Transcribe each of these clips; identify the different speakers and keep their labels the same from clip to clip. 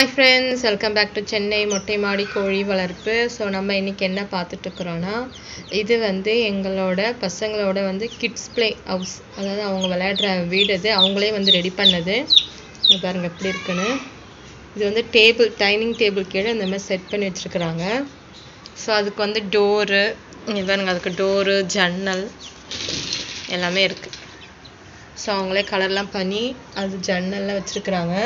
Speaker 1: Hi friends welcome back to Chennai மொட்டை மாடி கோழி வளர்ப்பு ஸோ நம்ம இன்றைக்கி என்ன பார்த்துட்ருக்குறோன்னா இது வந்து எங்களோட பசங்களோட வந்து கிட்ஸ் ப்ளே ஹவுஸ் அதாவது அவங்க விளையாடுற வீடு இது. அவங்களே வந்து ரெடி பண்ணது. இங்க பாருங்க எப்படி இருக்குன்னு. இது வந்து டேபிள் டைனிங் டேபிள் கீழே இந்த மாதிரி செட் பண்ணி வச்சுருக்குறாங்க. ஸோ அதுக்கு வந்து டோரு இது பாருங்க அதுக்கு டோரு ஜன்னல் எல்லாமே இருக்குது ஸோ அவங்களே கலர்லாம் பண்ணி அது ஜன்னல்லாம் வச்சுருக்குறாங்க.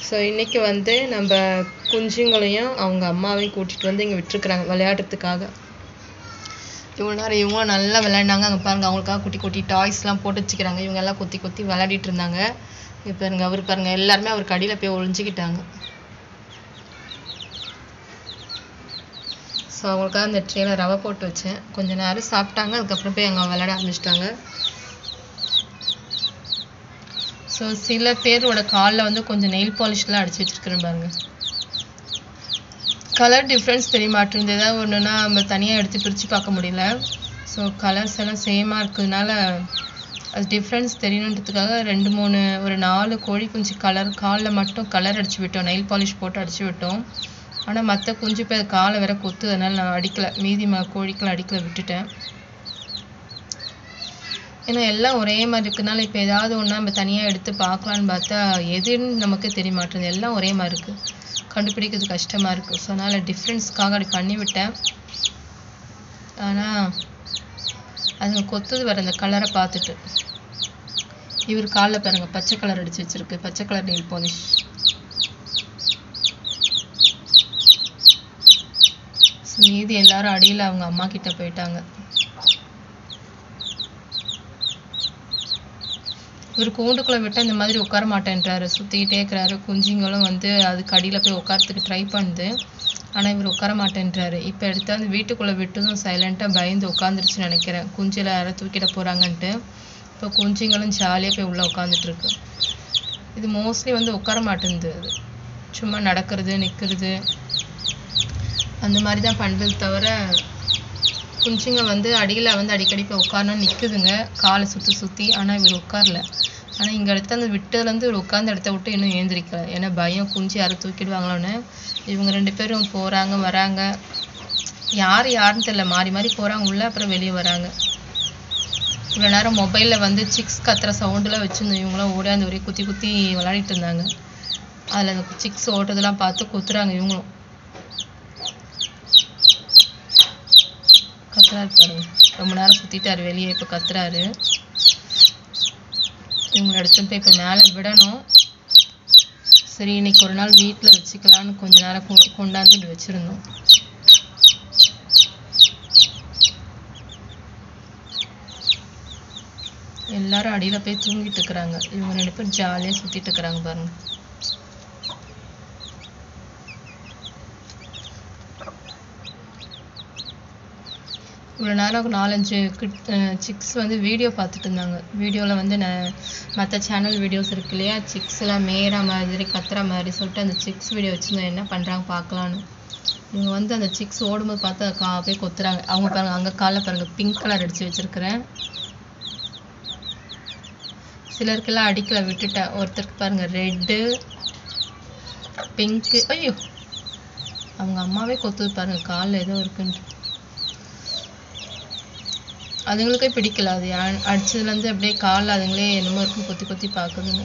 Speaker 1: ஸோ இன்னைக்கு வந்து நம்ம குஞ்சுங்களையும் அவங்க அம்மாவையும் கூட்டிகிட்டு வந்து இங்கே விட்டுருக்குறாங்க விளையாடுறதுக்காக. இவ்வளோ நேரம் இவங்க நல்லா விளையாண்டாங்க அங்கே பாருங்க அவங்களுக்காக குட்டி குட்டி டாய்ஸ்லாம் போட்டு வச்சுக்கிறாங்க. இவங்க எல்லாம் குத்தி குத்தி விளையாடிட்டு இருந்தாங்க. இப்போ பாருங்க அவர் பாருங்க எல்லாருமே அவர் கடியில் போய் ஒழிஞ்சிக்கிட்டாங்க ஸோ அவங்களுக்காக அந்த ட்ரேல ரவை போட்டு வச்சேன். கொஞ்ச நேரம் சாப்பிட்டாங்க அதுக்கப்புறம் போய் அங்கே விளையாட ஆரம்பிச்சிட்டாங்க. ஸோ சில பேரோட காலில் வந்து கொஞ்சம் நெயில் பாலிஷ்லாம் அடிச்சு வச்சிருக்கிறேன் பாருங்க. கலர் டிஃப்ரென்ஸ் தெரிய மாட்டேங்குது ஏதாவது ஒன்றுனா நம்ம தனியாக எடுத்து பிரித்து பார்க்க முடியல. ஸோ கலர்ஸ் எல்லாம் சேமாக இருக்கிறதுனால அது டிஃப்ரென்ஸ் தெரியணுன்றதுக்காக ரெண்டு மூணு ஒரு நாலு கோழி குஞ்சு கலர் காலில் மட்டும் கலர் அடிச்சு விட்டோம். நெயில் பாலிஷ் போட்டு அடிச்சு விட்டோம். ஆனால் மற்ற குஞ்சு பேர் காலை வேற கொத்து அதனால் நான் அடிக்கலை. மீதி ம கோழிக்கெல்லாம் அடிக்கலை விட்டுட்டேன். ஏன்னா எல்லாம் ஒரே மாதிரி இருக்கனால இப்போ ஏதாவது ஒன்று நம்ம தனியாக எடுத்து பார்க்கலான்னு பார்த்தா எதுன்னு நமக்கு தெரிய மாட்டேங்குது. எல்லாம் ஒரே மாதிரி இருக்குது கண்டுபிடிக்கிறது கஷ்டமாக இருக்குது ஸோ அதனால் டிஃப்ரென்ஸ்க்காக அப்படி பண்ணிவிட்டேன். ஆனால் அதுங்க கொத்துது வர அந்த கலரை பார்த்துட்டு. இவர் காலில் பாருங்கள் பச்சை கலர் அடித்து வச்சிருக்கு. பச்சை கலர் நெயில் பாலிஷ் மீதி எல்லாரும் அடியில் அவங்க அம்மா கிட்ட போயிட்டாங்க. இவர் கூண்டுக்குள்ளே விட்டால் இந்த மாதிரி உட்கார மாட்டேன்றாரு. சுற்றிக்கிட்டே இருக்கிறாரு. குஞ்சுங்களும் வந்து அதுக்கு அடியில் போய் உட்காரத்துக்கு ட்ரை பண்ணுது. ஆனால் இவர் உட்கார மாட்டேன்றாரு. இப்போ எடுத்தாந்து வீட்டுக்குள்ளே விட்டதும் சைலண்ட்டாக பயந்து உட்காந்துருச்சுன்னு நினைக்கிறேன். குஞ்சில் யாரும் தூக்கிட போகிறாங்கன்ட்டு இப்போ குஞ்சுங்களும் ஜாலியாக போய் உள்ளே உட்காந்துட்டுருக்கு இது மோஸ்ட்லி வந்து உட்கார மாட்டேங்குது அது. சும்மா நடக்கிறது நிற்கிறது அந்த மாதிரி தான் பண்ணுறது தவிர குஞ்சுங்க வந்து அடியில் வந்து அடிக்கடி போய் உட்காரணும் நிற்குதுங்க காலை சுற்றி சுற்றி ஆனால் இவர் உட்காரல. ஆனால் இங்கே இடத்த அந்த விட்டதுலேருந்து இவர் உட்கார்ந்த இடத்த விட்டு இன்னும் ஏந்திரிக்கல ஏன்னா பயம் குஞ்சு யாரும் தூக்கிடுவாங்களோன்னு. இவங்க ரெண்டு பேரும் போகிறாங்க வராங்க. யார் யாருன்னு தெரியல. மாறி மாறி போகிறாங்க உள்ளே அப்புறம் வெளியே வராங்க. இவ்வளோ நேரம் மொபைலில் வந்து சிக்ஸ் கத்துற சவுண்டெலாம் வச்சுருந்தோம். இவங்களாம் ஓடியாந்து ஒரே குத்தி குத்தி விளையாடிட்டு இருந்தாங்க. அதில் அந்த சிக்ஸ் ஓட்டுறதெல்லாம் பார்த்து குத்துறாங்க இவங்களும். கத்துறாரு பாருங்க. ரொம்ப நேரம் சுத்திட்டாரு. வெளியே இப்போ கத்துறாரு. இவங்களை எடுத்துட்டு போய் இப்போ மேலே விடணும். சரி இன்னைக்கு ஒரு நாள் வீட்டில் வச்சுக்கலான்னு கொஞ்ச நேரம் கொ- கொண்டாந்து இப்படி வச்சிருந்தோம். எல்லாரும் அடியில போய் தூங்கிட்டு இருக்கிறாங்க. இவங்க ரெண்டு பேரும் ஜாலியா சுத்திட்டு இருக்கிறாங்க பாருங்க. இவ்வளோ நேரம் நாலஞ்சு கிட் சிக்ஸ் வந்து வீடியோ பார்த்துட்டு இருந்தாங்க. வீடியோவில் வந்து ந மற்ற சேனல் வீடியோஸ் இருக்கு இல்லையா? சிக்ஸ்லாம் எல்லாம் மேற மாதிரி கத்துற மாதிரி சொல்லிட்டு அந்த சிக்ஸ் வீடியோ வச்சுருந்தோம் என்ன பண்ணுறாங்க பார்க்கலான்னு இவங்க வந்து அந்த சிக்ஸ் ஓடும்போது பார்த்து கா போய் கொத்துறாங்க. அவங்க பாருங்க அங்கே காலில் பாருங்க பிங்க் கலர் அடித்து வச்சுருக்கிறேன். சிலருக்கெல்லாம் அடிக்கல விட்டுட்டேன் ஒருத்தருக்கு பாருங்கள் ரெட்டு பிங்க்கு ஐயோ! அவங்க அம்மாவே கொத்துது பாருங்கள் காலில் ஏதோ இருக்குன்ட்டு. அதுங்களுக்கே பிடிக்கல. அது யா- அடிச்சதுலேருந்து அப்படியே காலில் அதுங்களே என்னமோ இருக்கும் கொத்தி கொத்தி பார்க்குதுங்க.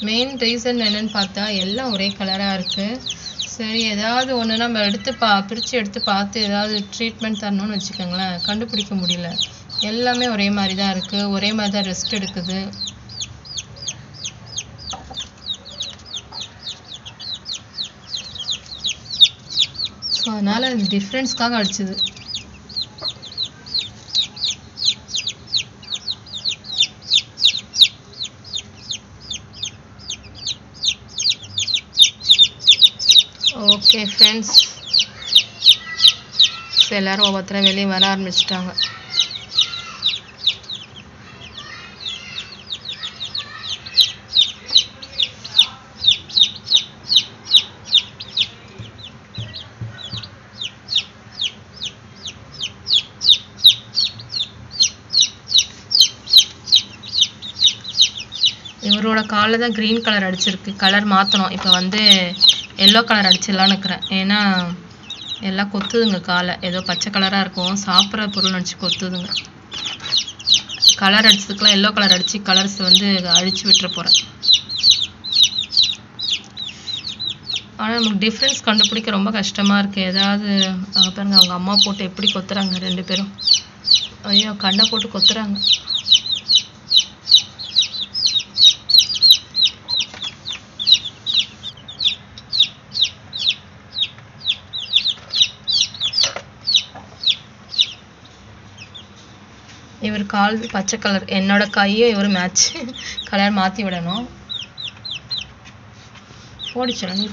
Speaker 1: மெயின் ரீசன் என்னன்னு பார்த்தா எல்லாம் ஒரே கலராக இருக்குது சரி ஏதாவது ஒன்று நம்ம எடுத்து பா பிரித்து எடுத்து பார்த்து ஏதாவது ட்ரீட்மெண்ட் தரணும்னு வச்சுக்கோங்களேன். கண்டுபிடிக்க முடியல. எல்லாமே ஒரே மாதிரி தான் இருக்குது ஒரே மாதிரி தான் ரெஸ்ட் எடுக்குது. ஸோ அதனால் டிஃப்ரென்ஸ்க்காக அடிச்சது. ஓகே ஃப்ரெண்ட்ஸ் எல்லோரும் ஒவ்வொருத்தரும் வெளியே வர ஆரம்பிச்சிட்டாங்க. இவரோட காலில் தான் க்ரீன் கலர் அடிச்சிருக்கு. கலர் மாற்றணும் இப்போ வந்து எல்லோ கலர் அடிச்சிடலான்னு இருக்கிறேன் ஏன்னா எல்லாம் கொத்துதுங்க காலை. ஏதோ பச்சை கலராக இருக்கும். சாப்பிட்ற பொருள் நினச்சி கொத்துதுங்க. கலர் அடிச்சதுக்கெலாம் எல்லோ கலர் அடித்து கலர்ஸ் வந்து அழிச்சு விட்டுற போகிறேன் ஆனால் நமக்கு டிஃப்ரென்ஸ் கண்டுபிடிக்க ரொம்ப கஷ்டமாக இருக்குது ஏதாவது பாருங்க அவங்க அம்மா போட்டு எப்படி கொத்துறாங்க ரெண்டு பேரும். ஐயோ கண்ணை போட்டு கொத்துறாங்க இவர் கால் பச்சை கலர் என்னோட கையும் இவர் மேட்ச் கலர் மாற்றி விடணும். ஓடிச்சல நீ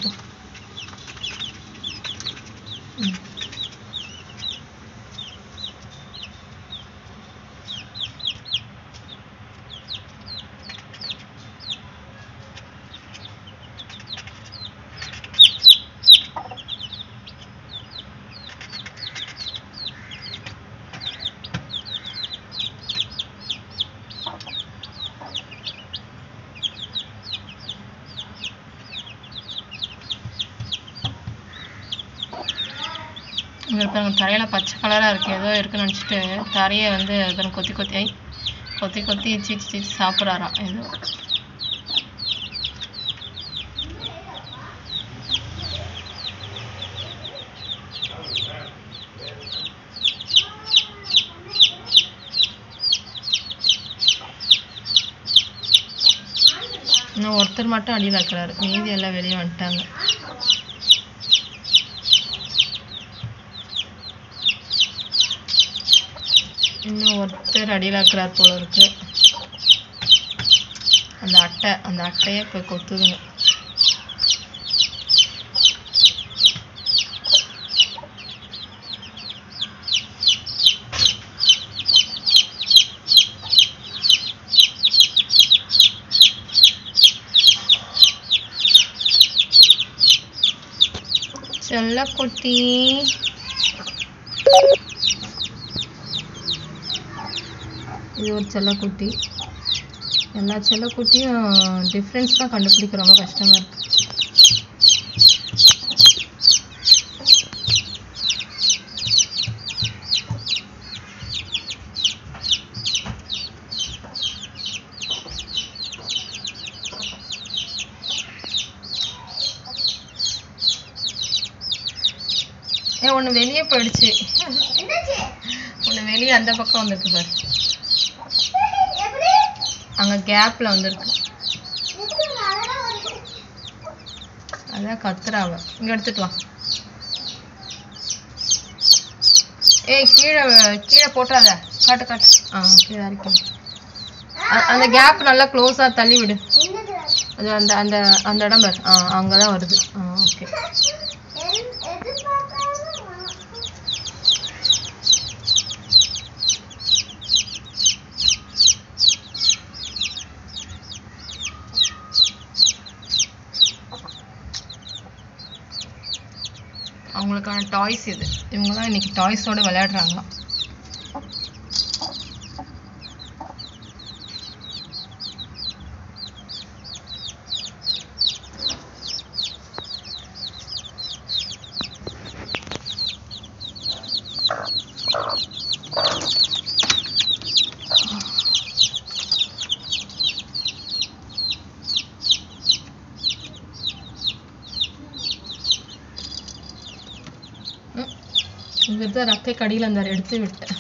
Speaker 1: அப்புறம் தரையில் பச்சை கலராக இருக்குது ஏதோ இருக்குன்னு நினச்சிட்டு தரையை வந்து அப்புறம் கொத்தி கொத்தி கொத்தி கொத்தி சீச்சு சீச்சு சாப்பிட்றாராம். ஏதோ. இன்னும் ஒருத்தர் மட்டும் அடியில் இருக்கிறாரு. மீதி எல்லாம் வெளியே வந்துட்டாங்க இன்னும் ஒருத்தர் அடியில் இருக்கிறார் போல இருக்கு. அந்த அட்டை அந்த அட்டையே போய் கொத்துதுங்க செல்லக்குட்டி இது ஒரு செல்லக்குட்டி. எல்லா செல்லக்குட்டியும் டிஃப்ரென்ஸ் தான் கண்டுபிடிக்க ரொம்ப கஷ்டமாக இருக்கு. ஏ ஒன்று வெளியே போயிடுச்சு. ஒன்று வெளியே அந்த பக்கம் வந்திருக்கு பாரு. அங்கே கேப்பில் வந்துருக்கு. அதான் கத்துறாவ இங்கே எடுத்துட்டு வா. ஏய் கீழே கீழே போட்டாத. காட்டு காட்டு. ஆ கீழே அரைக்கும் அ- அந்த கேப் நல்லா க்ளோஸாக தள்ளி விடு. அது அந்த அந்த அந்த இடம் பாரு. ஆ அங்கே தான் வருது. ஆ ஓகே அவங்களுக்கான டாய்ஸ் இது. இவங்கெல்லாம் இன்னைக்கு டாய்ஸோடு விளையாடுறாங்களாம். இவர் ரக்கை கடியில் அந்த எடுத்து விட்டேன்.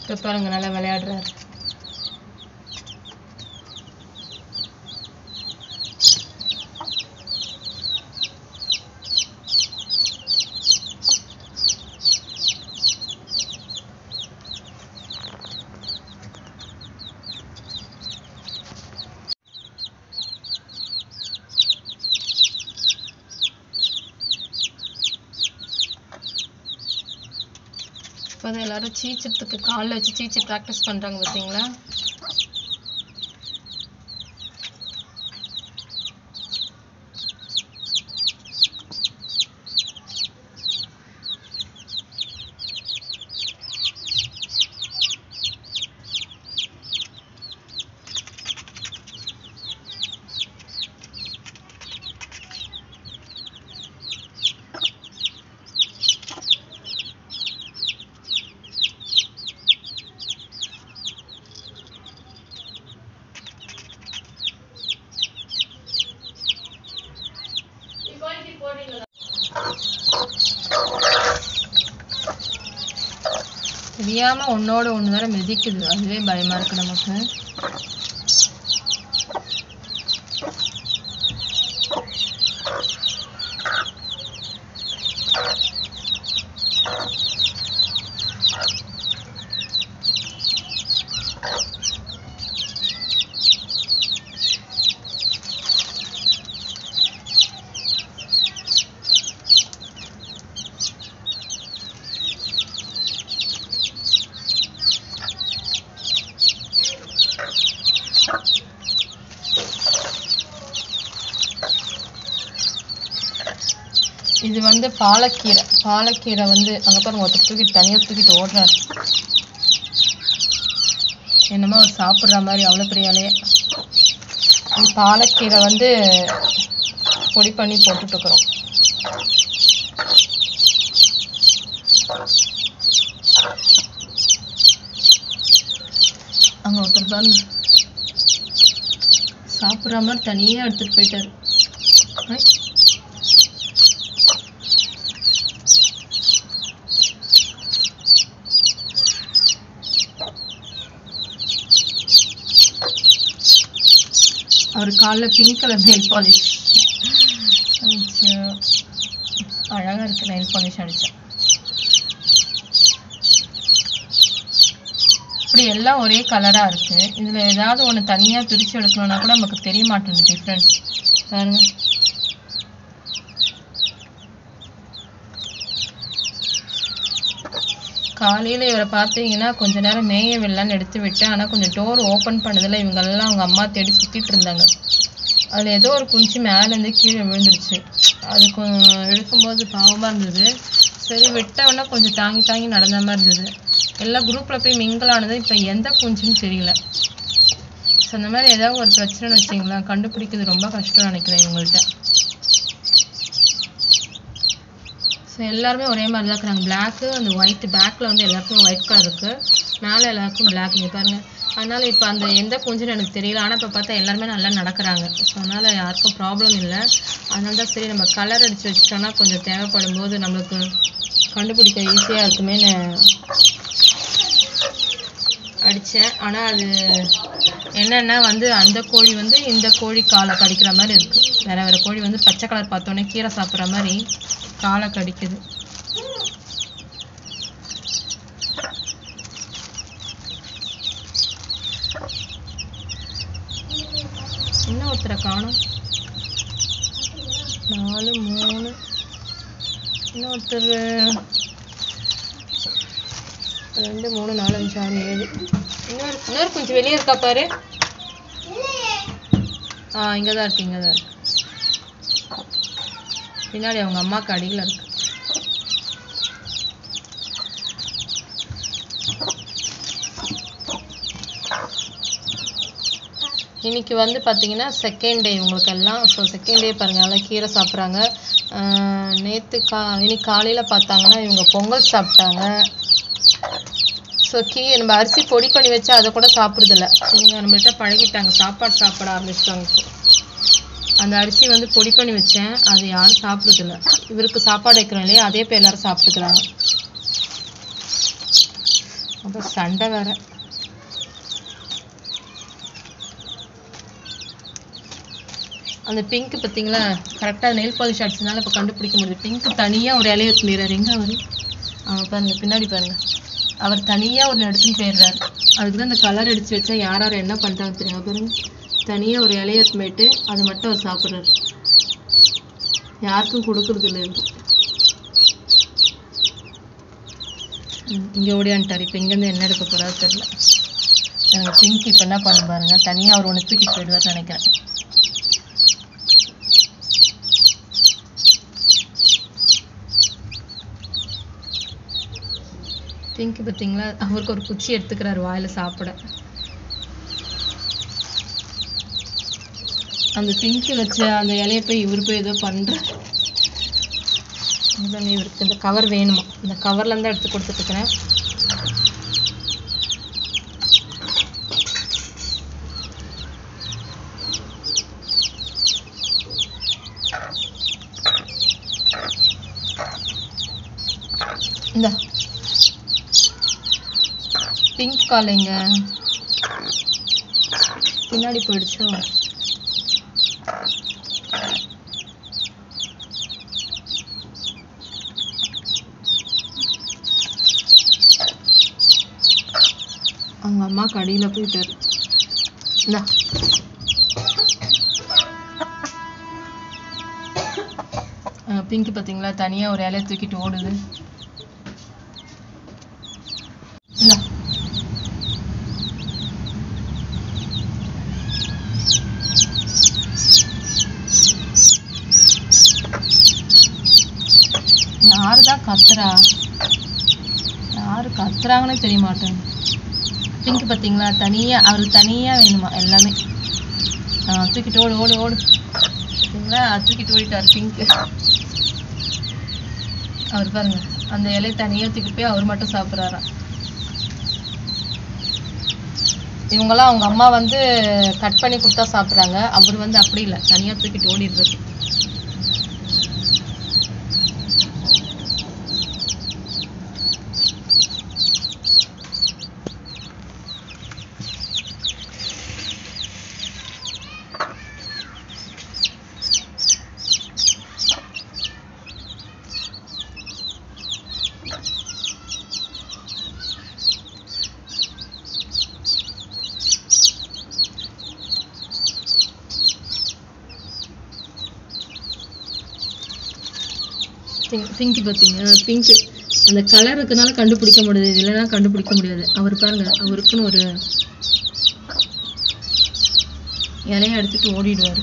Speaker 1: இப்போ பாருங்க நல்லா விளையாடுறாரு. இப்போ தான் எல்லாரும் சீச்சத்துக்கு காலில் வச்சு சீச்சு ப்ராக்டிஸ் பண்ணுறாங்க பார்த்தீங்களா? தெரியாம ஒன்னோட ஒன்று வேற மிதிக்குது. அதுவே பயமா இருக்கு நமக்கு இது வந்து பாலக்கீரை. பாலக்கீரை வந்து அங்க பாருங்க ஒருத்தர் தூக்கிட்டு தனியாக தூக்கிட்டு ஓடுறாரு. என்னமோ அவர் சாப்பிடுற மாதிரி அவ்வளோ பெரிய இலைய பாலக்கீரை வந்து பொடி பண்ணி போட்டுட்டு அங்கே ஒருத்தர் பாருங்க. சாப்பிட்ற மாதிரி தனியா எடுத்துட்டு போயிட்டாரு. அவர் காலில் பிங்க் கலர் நெயில் பாலிஷ் அழகாக இருக்குது நெயில் பாலிஷ் அடிச்சேன் இப்படி எல்லாம் ஒரே கலராக இருக்குது இதில் ஏதாவது ஒன்று தனியாக பிரித்து எடுக்கணும்னா கூட நமக்கு தெரிய மாட்டேங்குது டிஃப்ரெண்ட் பாருங்கள் காலையில் இவரை பார்த்தீங்கன்னா கொஞ்ச நேரம் மேய விடலான்னு எடுத்து விட்டேன் ஆனால் கொஞ்சம் டோர் ஓப்பன் பண்ணதில் இவங்கெல்லாம் அவங்க அம்மா தேடி சுற்றிட்டு இருந்தாங்க. அதில் ஏதோ ஒரு குஞ்சு மேலேருந்து கீழே விழுந்துருச்சு. அது எடுக்கும்போது பாவமாக இருந்தது. சரி விட்டவொடனே கொஞ்சம் தாங்கி தாங்கி நடந்த மாதிரி இருந்தது. எல்லா குரூப்பில் போய் மிங்கிள் இப்போ எந்த குஞ்சுன்னு தெரியல. ஸோ அந்த மாதிரி ஏதாவது ஒரு பிரச்சனைன்னு வச்சிங்களேன் கண்டுபிடிக்கிறது ரொம்ப கஷ்டம் நினைக்கிறேன் இவங்கள்ட்ட ஸோ எல்லாருமே ஒரே மாதிரி தான் இருக்கிறாங்க. பிளாக்கு அந்த ஒயிட் பேக்கில் வந்து எல்லாருக்குமே ஒயிட் கலர் இருக்குது மேலே எல்லாருக்கும் பிளாக் இங்கே அதனால் இப்போ அந்த எந்த குஞ்சுன்னு எனக்கு தெரியல. ஆனால் இப்போ பார்த்தா எல்லாருமே நல்லா நடக்கிறாங்க. ஸோ அதனால் யாருக்கும் ப்ராப்ளம் இல்லை. அதனால தான் சரி நம்ம கலர் அடித்து வச்சிட்டோம்னா கொஞ்சம் தேவைப்படும் போது நம்மளுக்கு கண்டுபிடிக்க ஈஸியாக இருக்குமேன்னு அடித்தேன் ஆனால் அது என்னென்னா வந்து அந்த கோழி வந்து இந்த கோழி காலை கடிக்கிற மாதிரி இருக்குது வேறு வேறு கோழி வந்து பச்சை கலர் பார்த்தோன்னே கீரை சாப்பிட்ற மாதிரி காலை கடிக்குது. இன்னும் ஒருத்தரை காணும்? நாலு மூணு. இன்னொருத்தர் ரெண்டு மூணு நாலு அஞ்சு ஆறு ஏழு. இன்னொரு இன்னொரு கொஞ்சம் வெளியே இருக்கா பாரு. ஆ இங்கே தான் இருக்கு இங்கே தான் இருக்கு. பின்னாடி அவங்க அம்மாவுக்கு அடியில் இருக்கு. இன்னைக்கு வந்து பார்த்தீங்கன்னா செகண்ட் டே உங்களுக்கு எல்லாம் ஸோ செகண்ட் டே பாருங்கள் நல்லா கீரை சாப்பிட்றாங்க. நேற்று கா இன்னைக்கு காலையில் பார்த்தாங்கன்னா இவங்க பொங்கல் சாப்பிட்டாங்க. ஸோ கீ நம்ம அரிசி பொடி பண்ணி வச்சா அதை கூட சாப்பிடுறதில்ல. இவங்க நம்மள்கிட்ட பழகிட்டாங்க. சாப்பாடு சாப்பிட ஆரம்பிச்சிட்டாங்க இப்போ. அந்த அரிசி வந்து பொடி பண்ணி வச்சேன். அது யாரும் சாப்பிடுறதில்ல. இவருக்கு சாப்பாடு வைக்கிறோம் இல்லையா? அதே போய் எல்லாரும் சாப்பிட்டுக்கிறாங்க. அப்புறம் சண்டை வேற. அந்த பிங்க் பார்த்தீங்களா? கரெக்டாக நெயில் பாலிஷ் அடிச்சதுனால இப்போ கண்டுபிடிக்க முடியுது. பிங்க் தனியாக ஒரு இலைய எடுத்துறாரு எங்கே அவர்? அவன் பாருங்க பின்னாடி பாருங்க. அவர் தனியாக ஒன்று எடுத்துன்னு போயிடுறாரு. அதுக்கு தான் இந்த கலர் அடிச்சு வச்சா யார் யார் என்ன பண்ணுறாங்க தெரியுமா பாருங்க. தனியாக ஒரு இலைய எடுத்து போயிட்டு அதை மட்டும் அவர் சாப்பிட்றாரு. யாருக்கும் கொடுக்கறது இல்லை இவரு. ம், ஓடியான்ட்டார் இப்போ இங்கேருந்து என்ன எடுக்க போறாரு தெரில எனக்கு பிங்க் இப்போ என்ன பண்ண பாருங்க. தனியாக அவர் ஒன்று தூக்கிட்டு போயிடுவார்னு நினைக்கிறேன். திங்க் பார்த்தீங்களா அவருக்கு ஒரு குச்சி எடுத்துக்கிறாரு வாயில் சாப்பிட. அந்த பிங்க் வச்ச அந்த இலைய போய் இவரு போய் ஏதோ இதுதாங்க இவருக்கு இந்த கவர் வேணுமா? இந்த கவர்ல இருந்து எடுத்து கொடுத்துட்டு இருக்கிறேன் இந்த பிங்க் காலைங்க பின்னாடி போயிடுச்சோ? அவங்க அம்மா கடியில போயிட்டாரு. இந்தா. பிங்க் பாத்தீங்களா? தனியா ஒரு இலைய தூக்கிட்டு ஓடுது. இந்தா. யாருதான் கத்துறா? யாரு கத்துறாங்கன்னு தெரிய மாட்டேன் பிங்க் பாத்தீங்களா தனியா அவருக்கு தனியா வேணுமா? எல்லாமே. தூக்கிட்டு ஓடு ஓடு ஓடு. பார்த்தீங்களா? தூக்கிட்டு ஓடிட்டாரு பிங்க் அவர் பாருங்க அந்த இலையை தனியா தூக்கிட்டு போய் அவர் மட்டும் சாப்பிட்றாராம் இவங்கெல்லாம் அவங்க அம்மா வந்து கட் பண்ணி கொடுத்தா சாப்பிட்றாங்க. அவர் வந்து அப்படி இல்லை தனியா தூக்கிட்டு ஓடிடுறது. பிங்க் பார்த்தீங்க? பிங்க் அந்த கலர் இருக்கனால கண்டுபிடிக்க முடியுது. இல்லைன்னா கண்டுபிடிக்க முடியாது. அவர் பாருங்க அவருக்குன்னு ஒரு இலையை எடுத்துட்டு ஓடிடுவாரு.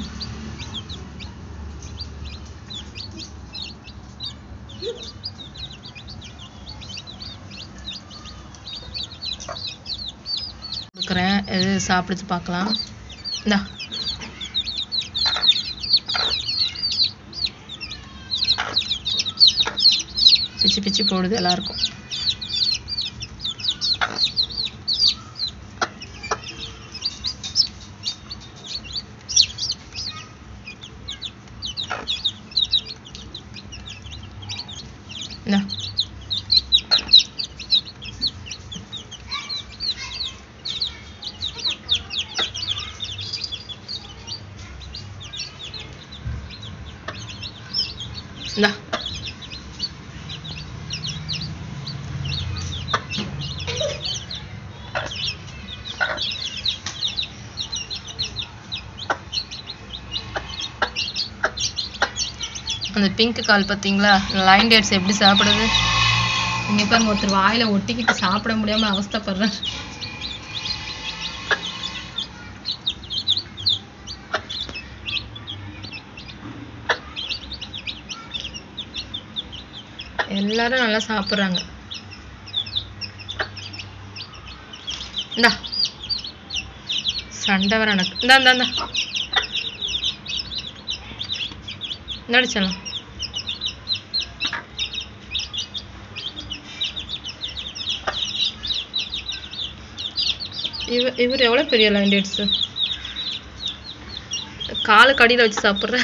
Speaker 1: கொடுக்குறேன். எது சாப்பிடுச்சு பார்க்கலாம். இந்தா. பிச்சு பிச்சு போடுது எல்லாருக்கும் No. இந்தா அந்த பிங்க் கால் பார்த்தீங்களா? லைன் டேட்ஸ் எப்படி சாப்பிடுது இங்கே பாருங்க ஒருத்தர் வாயில ஒட்டிக்கிட்டு சாப்பிட முடியாம அவஸ்தப்படுறேன் எல்லாரும் நல்லா சாப்பிடுறாங்க. இந்தா. சண்டை வர எனக்கு. இந்தா இந்தா இந்தா. நடிச்சலாம் இவர் இவர் எவ்வளோ பெரிய லேண்டேட்ஸு டேட்ஸு காலு கடியில் வச்சு சாப்பிட்ற.